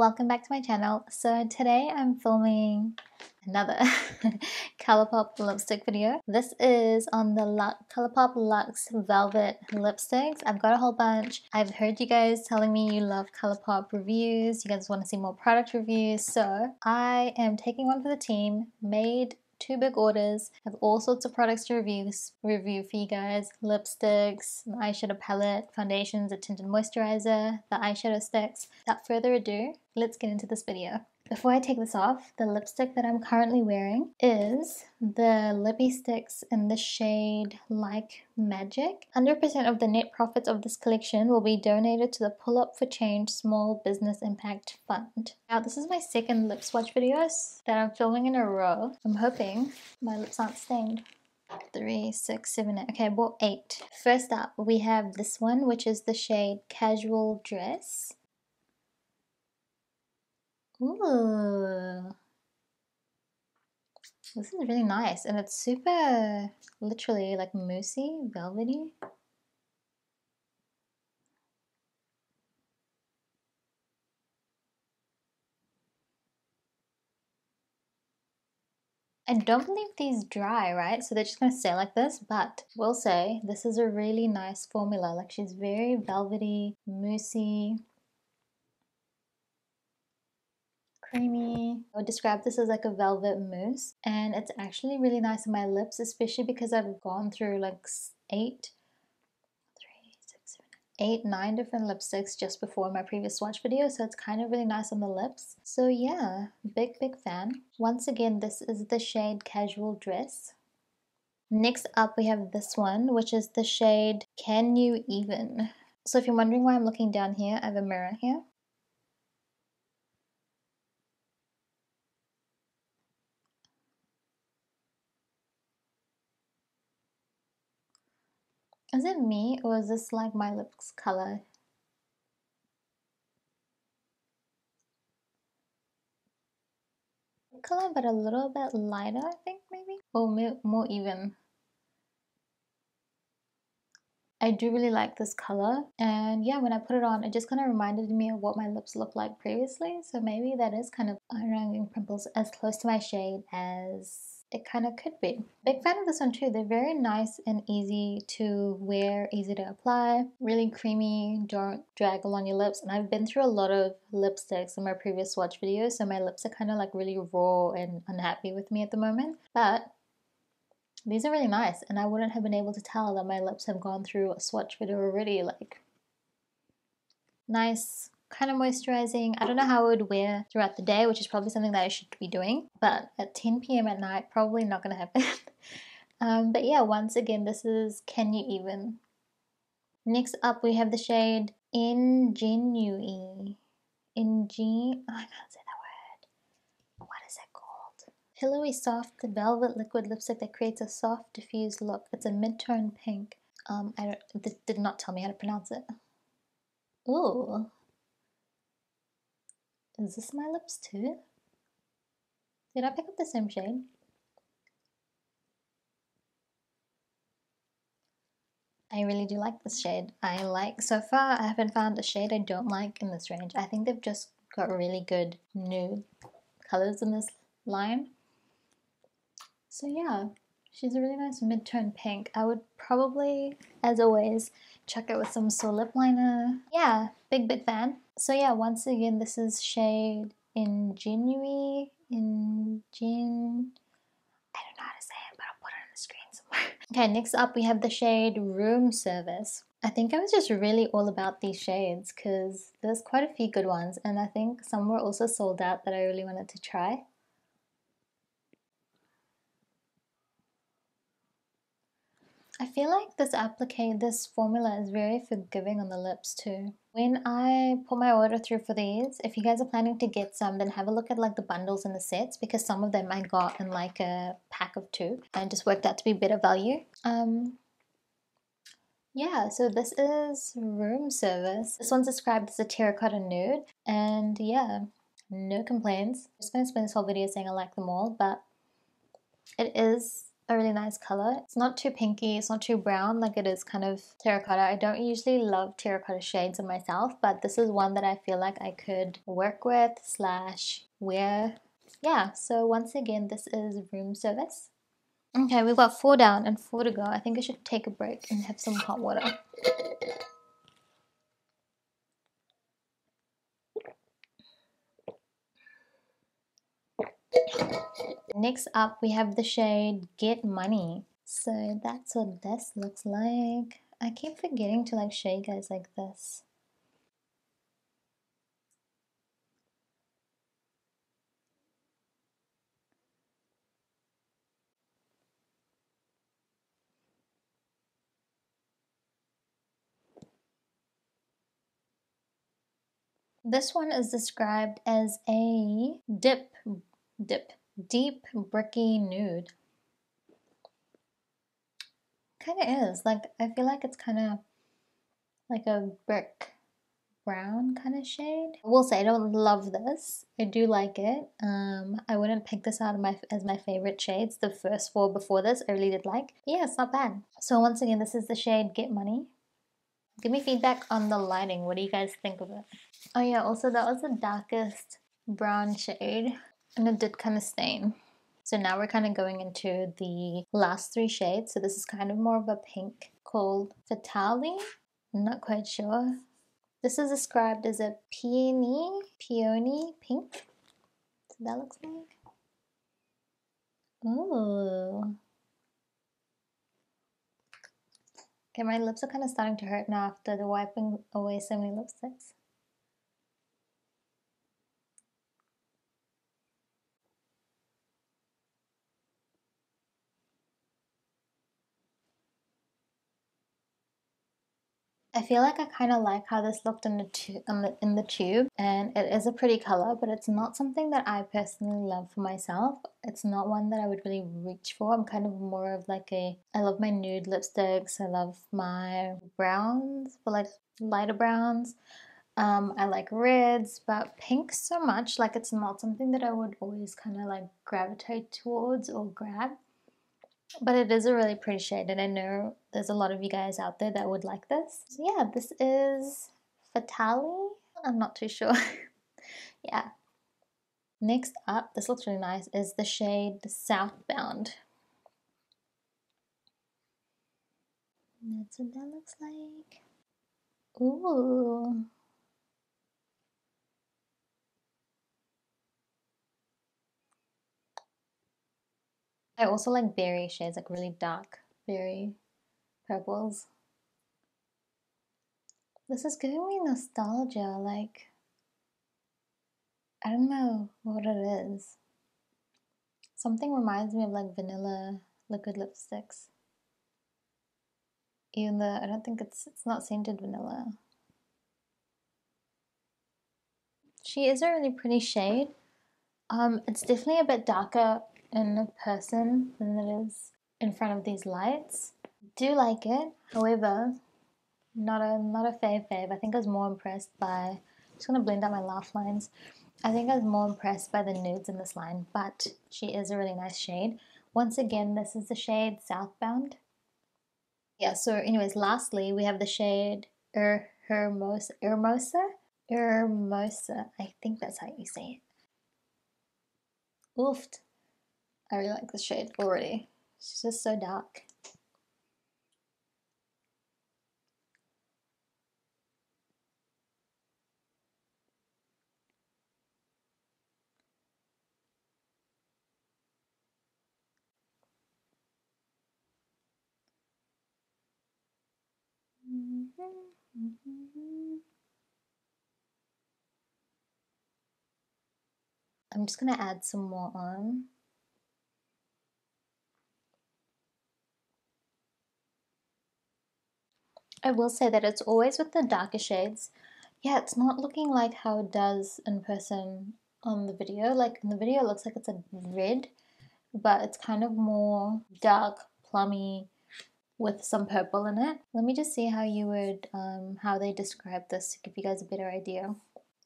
welcome back to my channel. So today I'm filming another Colourpop lipstick video. This is on the Lux, Colourpop Lux Velvet lipsticks. I've got a whole bunch. I've heard you guys telling me you love Colourpop reviews. You guys want to see more product reviews. So I am taking one for the team, made two big orders. Have all sorts of products to review, review for you guys. Lipsticks, an eyeshadow palette, foundations, a tinted moisturizer, the eyeshadow sticks. Without further ado, let's get into this video. Before I take this off, the lipstick that I'm currently wearing is the Lippie Stix in the shade Like Magic. 100% of the net profits of this collection will be donated to the Pull Up for Change Small Business Impact Fund. Now this is my second lip swatch videos that I'm filming in a row. I'm hoping my lips aren't stained three, six, seven, eight. Okay, bought eight. First up, we have this one, which is the shade Casual Dress. Ooh. This is really nice and it's super literally like moussey, velvety. I don't believe these dry, right? So they're just gonna stay like this, but we'll say this is a really nice formula. Like she's very velvety, moussey, creamy. I would describe this as like a velvet mousse and it's actually really nice on my lips, especially because I've gone through like eight, three, six, seven, eight, nine different lipsticks just before my previous swatch video. So it's kind of really nice on the lips. So yeah, big, big fan. Once again, this is the shade Casual Dress. Next up, we have this one, which is the shade Can You Even? So if you're wondering why I'm looking down here, I have a mirror here. Is it me or is this like my lips color? Color but a little bit lighter I think maybe or more even. I do really like this color and yeah when I put it on it just kind of reminded me of what my lips looked like previously so maybe that is kind of eye pimples as close to my shade as it kind of could be. Big fan of this one too. They're very nice and easy to wear, easy to apply, really creamy, don't drag along your lips. And I've been through a lot of lipsticks in my previous swatch videos, so my lips are kind of like really raw and unhappy with me at the moment. But these are really nice, and I wouldn't have been able to tell that my lips have gone through a swatch video already. Like, nice kind of moisturizing. I don't know how I would wear throughout the day, which is probably something that I should be doing. But at 10 p.m. at night, probably not going to happen. um, but yeah, once again, this is Can You Even? Next up, we have the shade Ingenue. Ingen... Oh, I can't say that word. What is it called? Pillowy soft velvet liquid lipstick that creates a soft diffused look. It's a mid-tone pink. Um, I don't, this did not tell me how to pronounce it. Ooh, is this my lips too? Did I pick up the same shade? I really do like this shade. I like, so far I haven't found a shade I don't like in this range. I think they've just got really good nude colors in this line. So yeah, she's a really nice mid-tone pink. I would probably, as always, check it with some soul lip liner. Yeah, big, big fan. So yeah, once again, this is shade Ingenue, Ingen... I don't know how to say it, but I'll put it on the screen somewhere. okay, next up we have the shade Room Service. I think I was just really all about these shades because there's quite a few good ones and I think some were also sold out that I really wanted to try. I feel like this applique, this formula is very forgiving on the lips too. When I put my order through for these, if you guys are planning to get some, then have a look at like the bundles and the sets because some of them I got in like a pack of two and just worked out to be better value. Um, yeah, so this is room service. This one's described as a terracotta nude and yeah, no complaints. I'm just going to spend this whole video saying I like them all, but it is a really nice color. It's not too pinky, it's not too brown, like it is kind of terracotta. I don't usually love terracotta shades on myself, but this is one that I feel like I could work with slash wear. Yeah, so once again, this is room service. Okay, we've got four down and four to go. I think I should take a break and have some hot water. Next up, we have the shade Get Money. So that's what this looks like. I keep forgetting to like shade guys like this. This one is described as a dip dip deep bricky nude. Kind of is. Like i feel like it's kind of like a brick brown kind of shade. I will say i don't love this. I do like it. Um i wouldn't pick this out of my as my favorite shades. The first four before this i really did like. But yeah it's not bad. So once again this is the shade get money. Give me feedback on the lighting. What do you guys think of it? Oh yeah also that was the darkest brown shade and it did kind of stain. So now we're kind of going into the last three shades. So this is kind of more of a pink called Fatale. I'm not quite sure. This is described as a peony, peony pink. So that looks like. Ooh. Okay, my lips are kind of starting to hurt now after the wiping away so many lipsticks. I feel like I kind of like how this looked in the, tu- in the in the tube and it is a pretty color but it's not something that I personally love for myself. It's not one that I would really reach for. I'm kind of more of like a I love my nude lipsticks. I love my browns but like lighter browns. Um, I like reds, but pink so much. Like it's not something that I would always kind of like gravitate towards or grab. But it is a really pretty shade, and I know there's a lot of you guys out there that would like this. So yeah, this is fatali I'm not too sure. yeah. Next up, this looks really nice, is the shade Southbound. That's what that looks like. Ooh. I also like berry shades, like really dark berry purples. This is giving me nostalgia, like, I don't know what it is. Something reminds me of like vanilla liquid lipsticks. Even though I don't think it's it's not scented vanilla. She is a really pretty shade. Um, it's definitely a bit darker in person than it is in front of these lights. Do like it, however, not a not a fave fave. I think I was more impressed by. I'm just gonna blend out my laugh lines. I think I was more impressed by the nudes in this line, but she is a really nice shade. Once again, this is the shade Southbound. Yeah. So, anyways, lastly, we have the shade Er Hermosa. Hermosa. Hermosa. I think that's how you say it. Oofed. I really like the shade already. It's just so dark. I'm just gonna add some more on. I will say that it's always with the darker shades. Yeah, it's not looking like how it does in person on the video. Like in the video, it looks like it's a red, but it's kind of more dark, plummy, with some purple in it. Let me just see how you would, um, how they describe this to give you guys a better idea.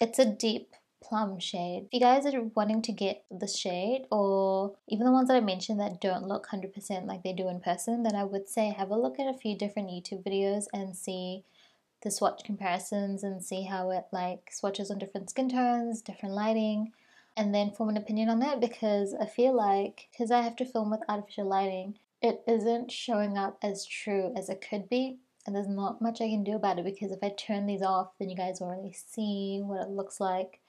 It's a deep plum shade. If you guys are wanting to get the shade or even the ones that I mentioned that don't look 100% like they do in person, then I would say have a look at a few different YouTube videos and see the swatch comparisons and see how it like swatches on different skin tones, different lighting, and then form an opinion on that because I feel like because I have to film with artificial lighting, it isn't showing up as true as it could be and there's not much I can do about it because if I turn these off then you guys won't really see what it looks like.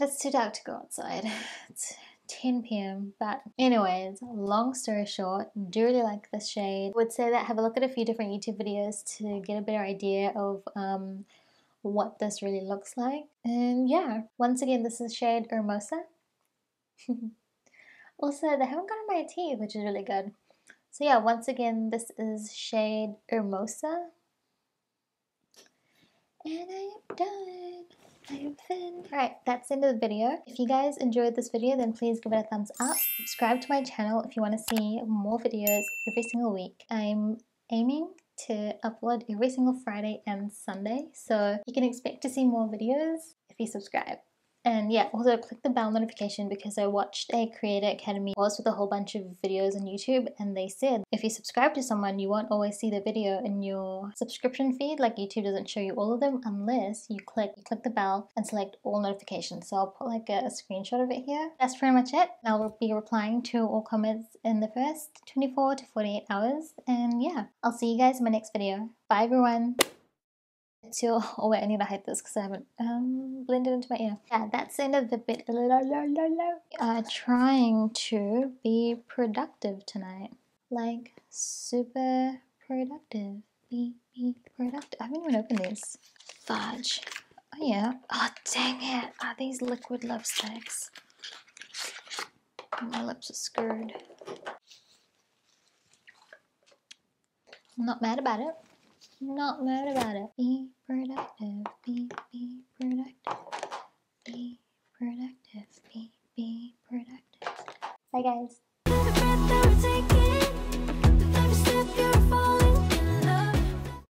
It's too dark to go outside. It's 10 p.m. But anyways, long story short, do really like this shade. Would say that have a look at a few different YouTube videos to get a better idea of um, what this really looks like. And yeah, once again, this is shade Hermosa. also, they haven't gotten my teeth, which is really good. So yeah, once again, this is shade Hermosa. And I am done. Alright, that's the end of the video. If you guys enjoyed this video, then please give it a thumbs up. Subscribe to my channel if you want to see more videos every single week. I'm aiming to upload every single Friday and Sunday, so you can expect to see more videos if you subscribe. And yeah, also click the bell notification because I watched a Creator Academy course with a whole bunch of videos on YouTube and they said if you subscribe to someone, you won't always see the video in your subscription feed. Like YouTube doesn't show you all of them unless you click you click the bell and select all notifications. So I'll put like a, a screenshot of it here. That's pretty much it. I'll be replying to all comments in the first 24 to 48 hours. And yeah, I'll see you guys in my next video. Bye everyone till oh wait I need to hide this because I haven't um, blended into my ear. Yeah that's of the bit. Uh, trying to be productive tonight. Like super productive. Be be productive. I haven't even opened these. Fudge. Oh yeah. Oh dang it. Are these liquid lipsticks my lips are screwed. I'm not mad about it not mad about it. Be productive. Be be productive. Be productive. Be be productive. Bye guys.